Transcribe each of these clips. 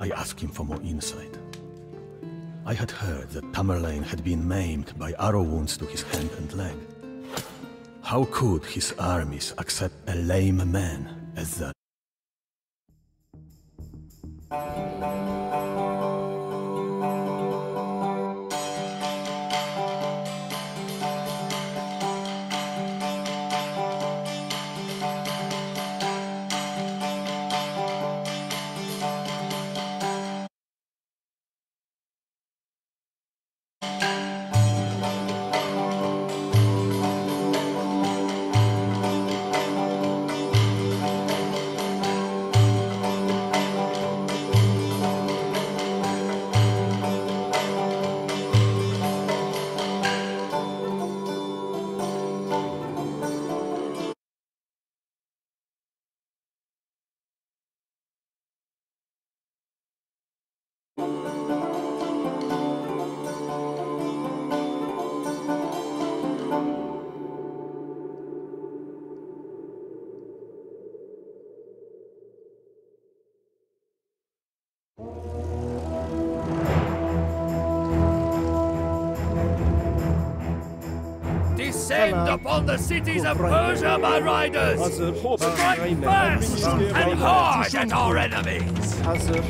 I asked him for more insight. I had heard that Tamerlane had been maimed by arrow wounds to his hand and leg. How could his armies accept a lame man as that? Upon the cities of Persia, my riders! Hazır. Strike Rayman. fast and hard at our enemies! Hazır.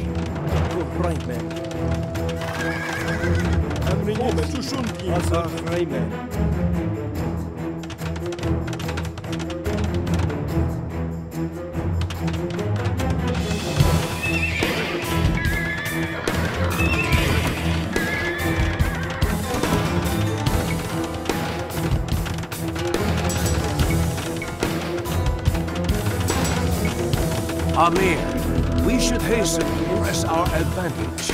Amir, we should hasten to press our advantage.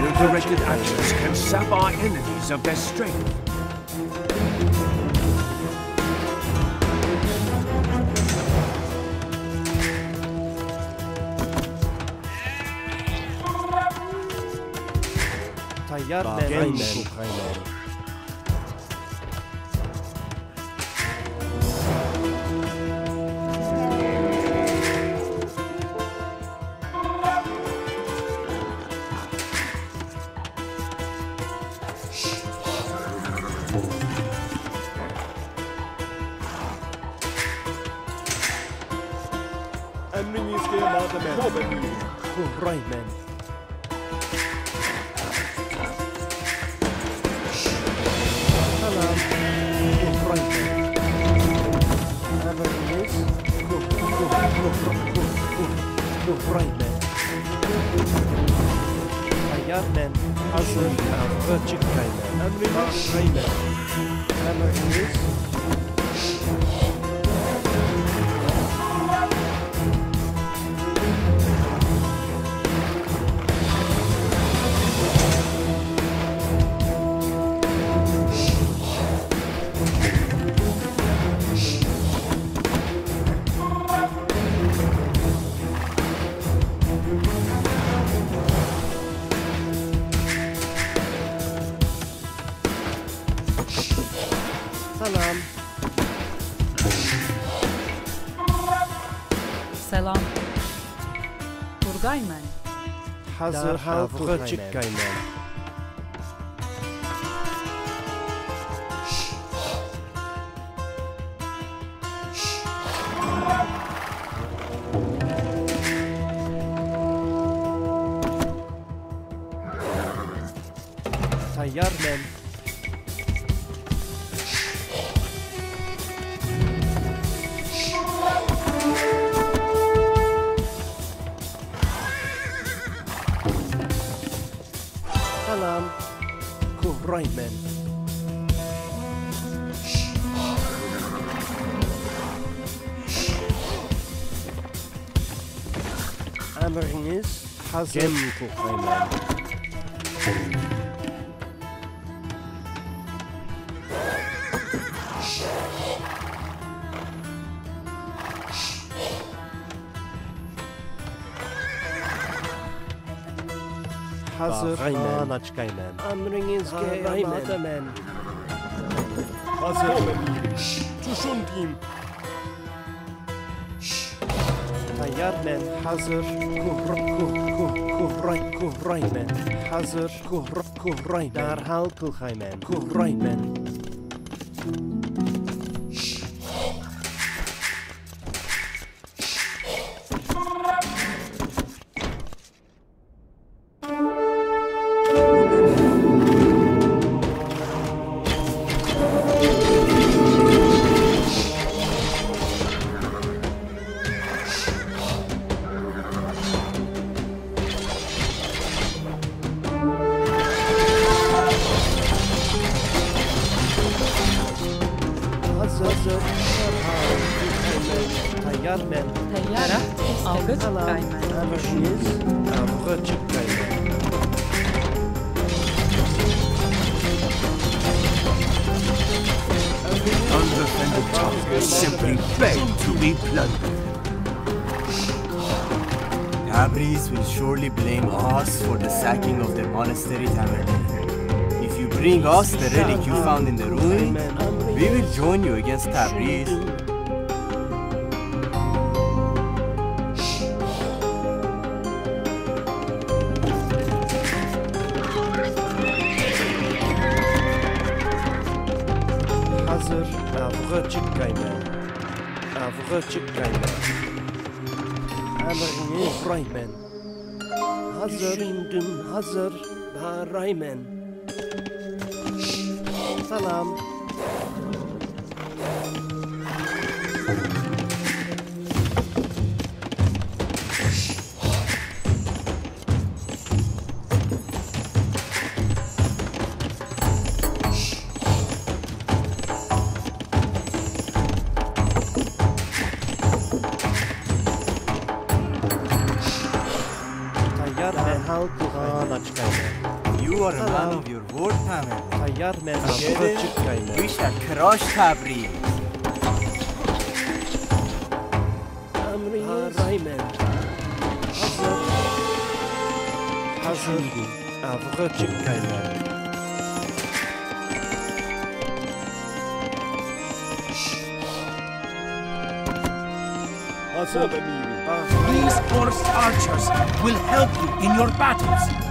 Your directed actions can sap our enemies of their strength. Tayyar hazır halka çıkkaynan. Emriniz hazır. Gem ku Rayman. Hazır. Rayman. Rayman. Emriniz ge Rayman. Hazır. Tuşun Tayyarmen hazır. Kuhr kuh kuh kuhray kuhraymen hazır. Kuhr kuhraymen derhal kılhaymen kuhraymen. Hazır tayyarmen. Tayyara, Salam. kaymen. Emriniz avga çıkkaymen. Undefended targets simply beg to be plundered. Tabriz will surely blame us for the sacking of their monastery tavern. If you bring us the relic you found in the ruin, we will join you against Tabriz. Baraymen. Salam. You are a man of your word, Tamer. Tayyar men avga Together, çıkkaymen. we shall crush Tabriz. Emriniz raymen. Hazır. Hazır. Avga çıkkaymen. Hazır. These horse archers will help you in your battles.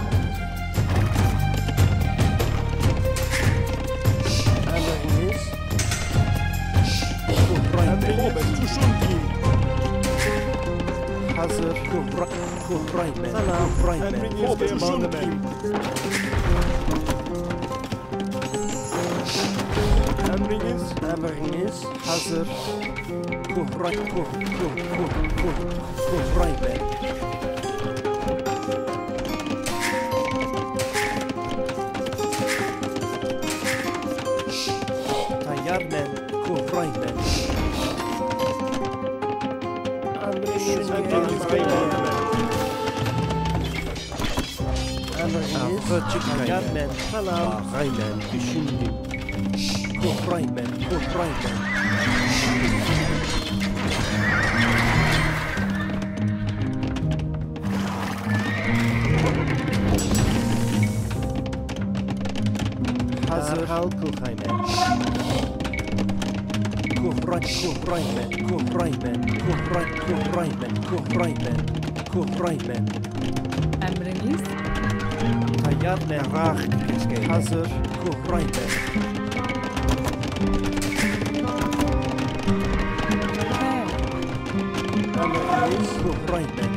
Kuhra Kuhraymen. Salam. Kuhraymen. Emriniz. Emriniz. Hazır. Kuhray kuh kuh Avcık kaymen, hala gaymen düşündüm. Kohraymen, kohraymen. Hazır halkı kaymen. Kohraymen, kohraymen, kohraymen, kohraymen, kohraymen, kohraymen, kohraymen. Emriniz? yad levar hazır kuhrayde. Kuhrayde.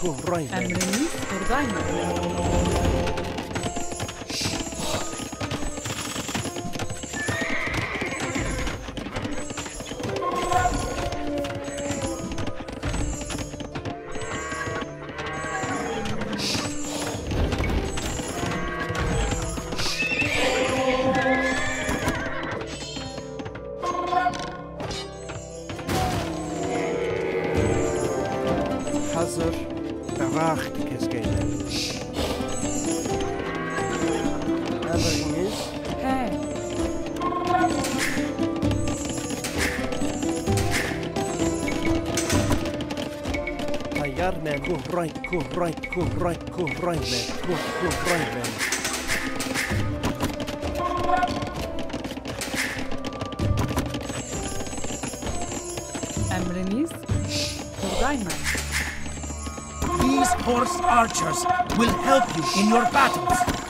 Kufrayım ben. Emriniz buradayım. Emriniz buradayım. These horse archers will help you in your battles.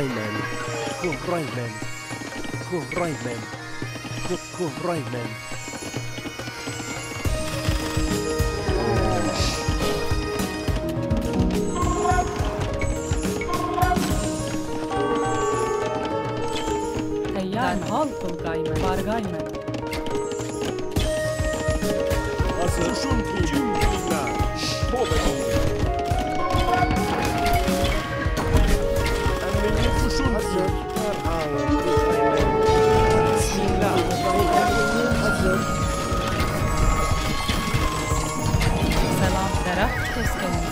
Bağayım men. Kufrayım men. Kufrayım men. Kuf, kufrayım men. Teyyar mı? Hal buradayım. Buradayım. Hazır. Bismillahirrahmanirrahim. Selam Berat Keskin.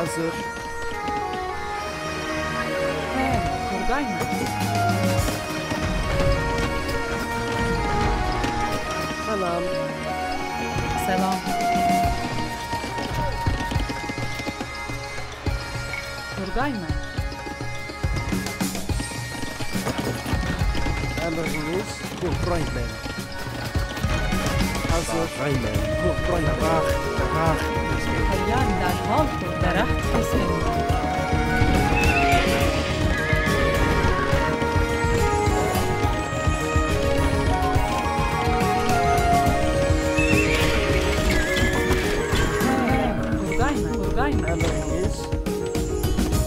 hazır. He, buradayım. Selam. Selam. Buradayım. Emriniz, Ukrayna. Frankfurt, is Prag, Prag. حيانا هالكم درخت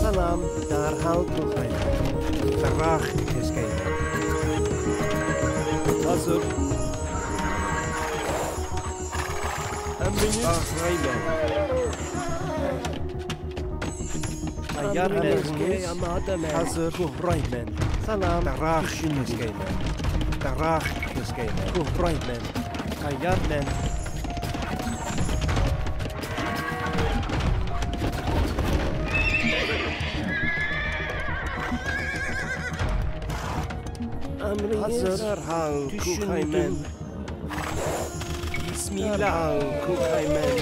salam daar houdt nog een. waag is geen. Azur. Rah. Keskeyin. Hazır. Kurraymen. Salam. Derah. Keskeyin. Derah. Keskeyin. Kurraymen. Tayyar men. Hazır. Derhal Kukaymen. Mila Kukaimen.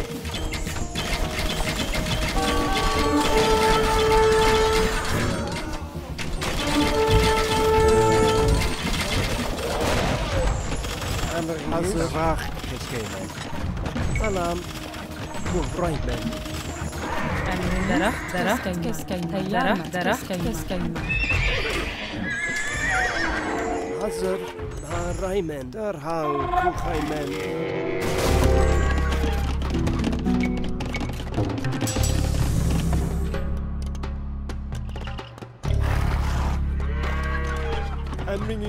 أصرخ كسكيلك سلام مهريبا درخ درخ كسكيلك درخ درخ كسكيلك حزر رايمن درهاو كوخايمن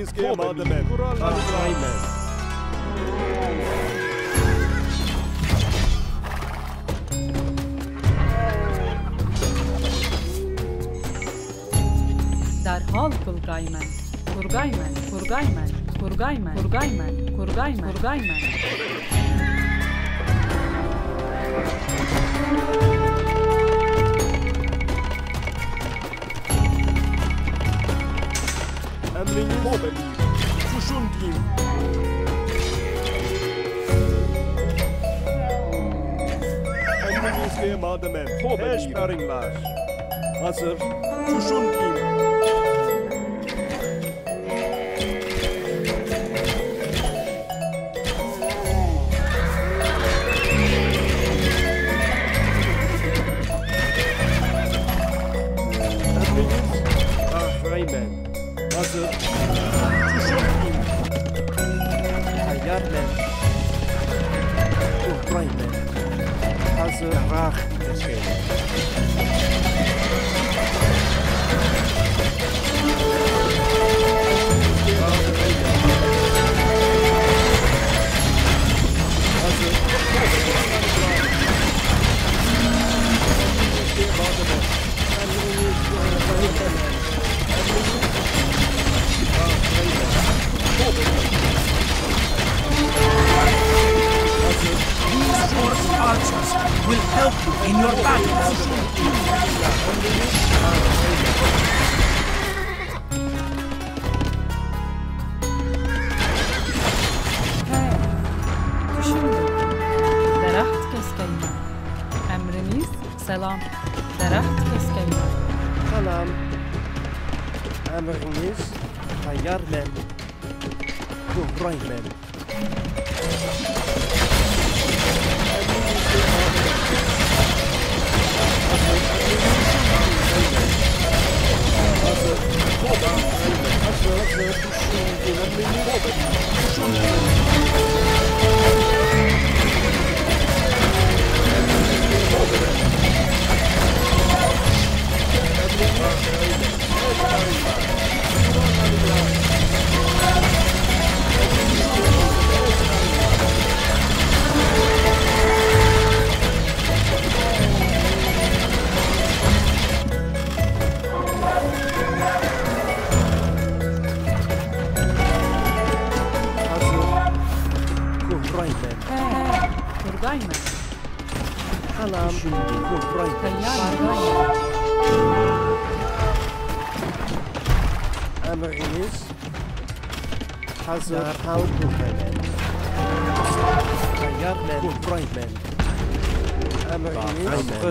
Ukraińskie ma kuralne Derhal Kurgaymen. Kurgaymen, Kurgaymen, Kurgaymen, Kurgaymen, Kurgaymen, Kurgaymen. Kurgaymen. Mobile. Fusion Team. En bu listeye malzeme. Her. Hazır. Fusion Team.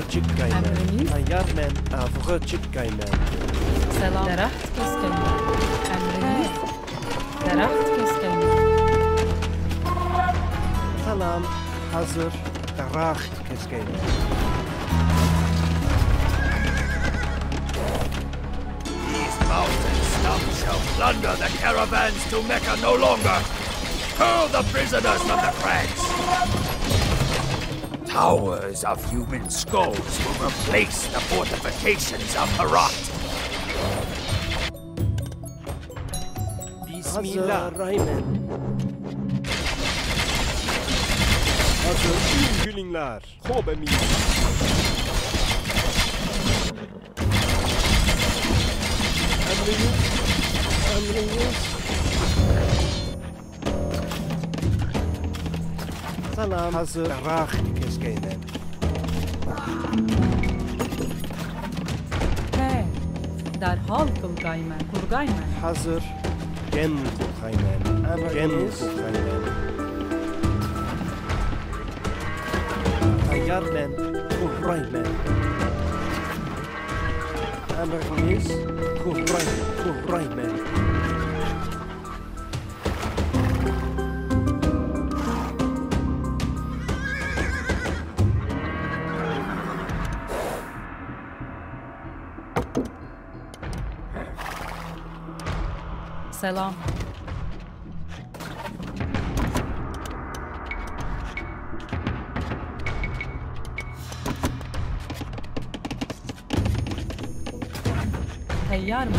Emriniz avgı çıkkay men. Emriniz? Tayyar men avgı çıkkay men. Selam. Daraxt keskayman. Emriniz. Daraxt keskayman. Salam hazır daraht keskay men. These mountain scum shall plunder the caravans to Mecca no longer. Hurl the prisoners from the crags. Towers of human skulls will replace the fortifications of Herat. Bismillah. Hazır Raymen. Hazır Gülünler. Hobe mi. Emriniz. Emriniz. Salam. Hazır. game then. He, derhal kılgaymen, kurgaymen. Hazır. Gem kurgaymen. Gem kurgaymen. Tayyarlen, kurgaymen. Emriniz kurgaymen, kurgaymen. Selam. Teyyar mı?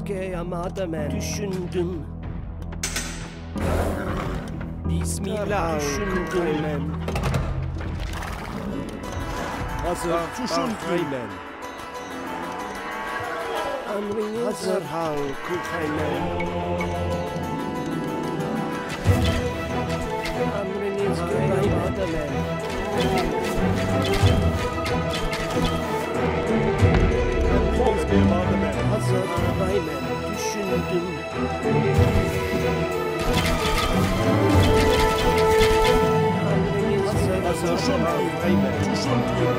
maskeye ama da düşündüm. Bismillah düşündüm ben. Hazır düşündüm ben. Amrin hazır halkı kaymen. Amrin izgüven adamem. Hazır kaymen. Düşündüm.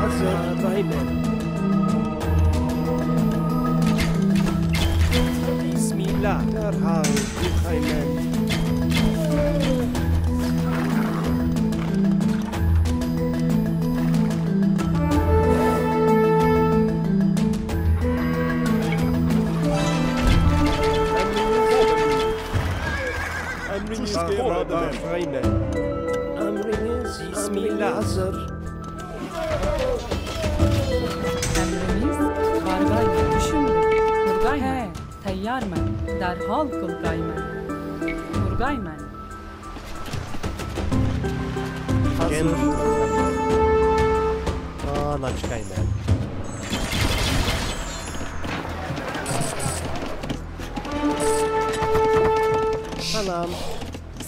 Hazır,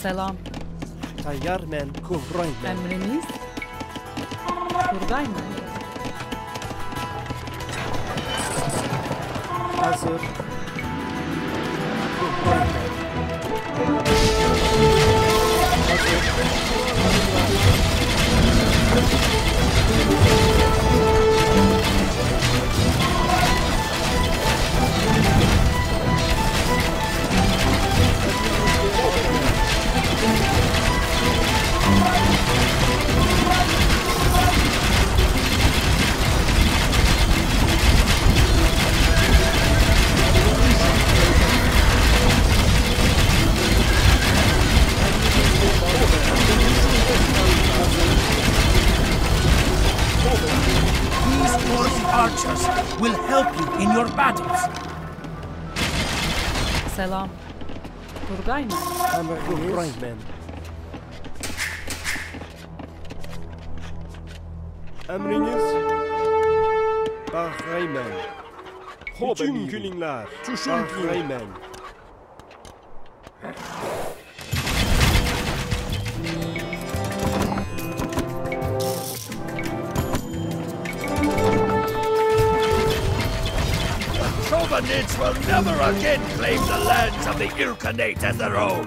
Selam. Tayyar men, kuvray men. Emriniz? Kurday mı? Hazır. Kuvray men. Hazır. Will help you in your battles. Selam. Kurgayman. Emriniz Kuhraymen. Emriniz Bahremen. Hücum külingler. Bahremen. Chobanids will never again claim the lands of the Ilkhanate as their own.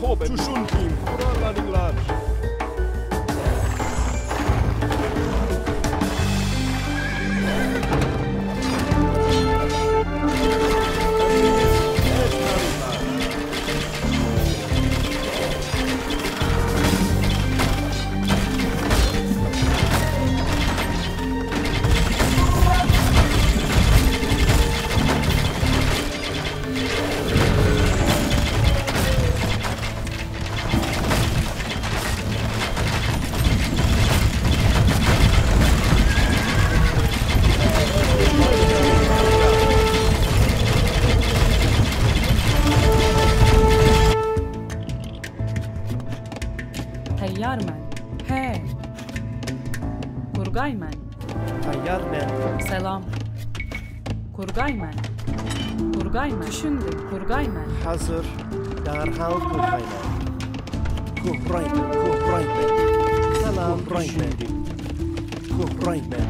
Hobe. Tschuschunkin. Kuraladiglar. Düşündük, kurgaymen. Hazır, derhal kurgaymen. Kurgaymen, kurgaymen. Selam, kurgaymen. Kurgaymen.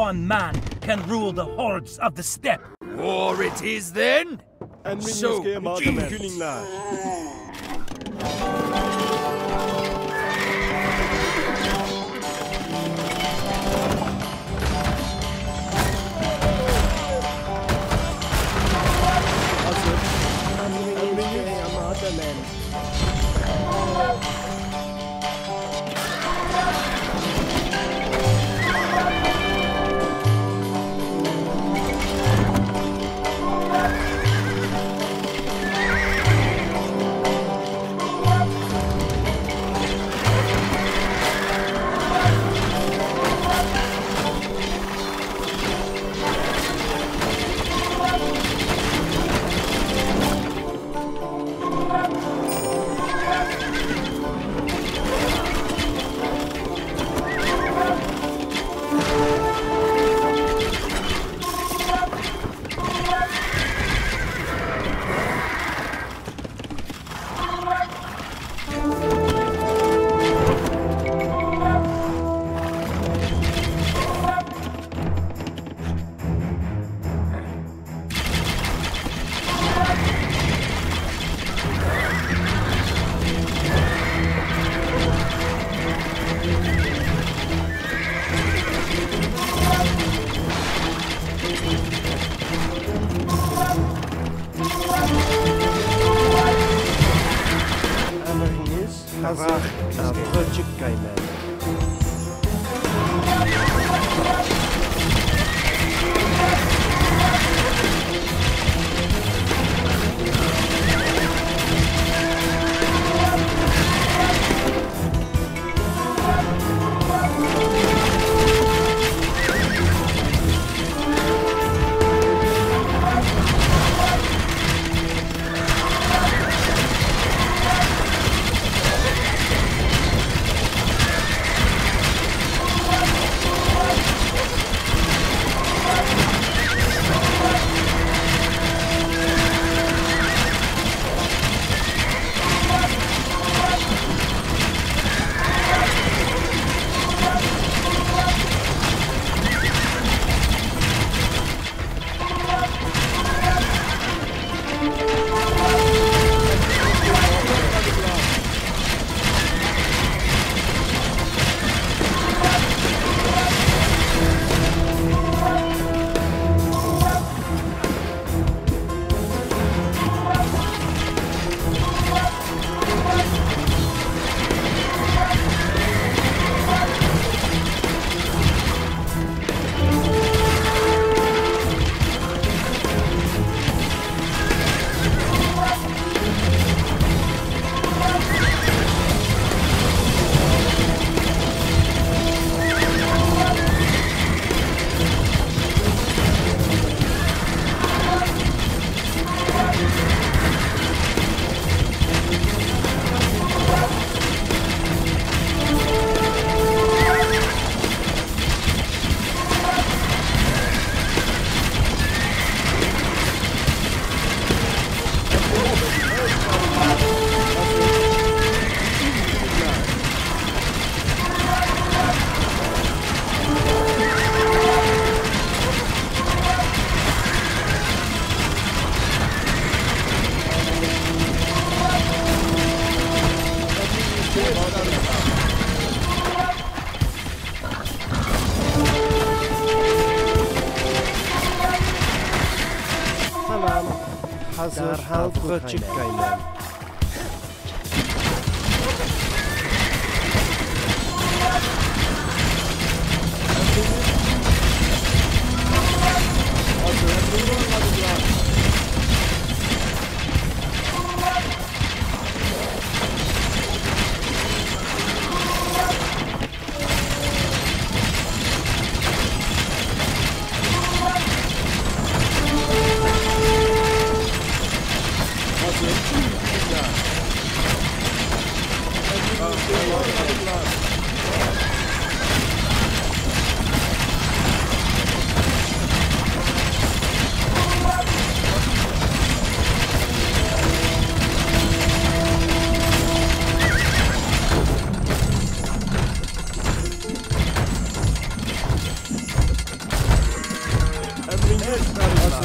One man can rule the hordes of the steppe. War it is then. And so Hazard a Brotchukaimen. Tamam. Hazır halka çık kaynağım.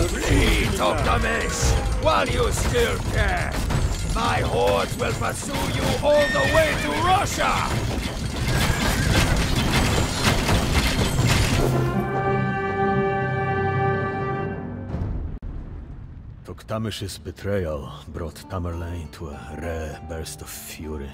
Flee, Tokhtamysh, while you still can. My hordes will pursue you all the way to Russia! Tokhtamysh's betrayal brought Tamerlane to a rare burst of fury.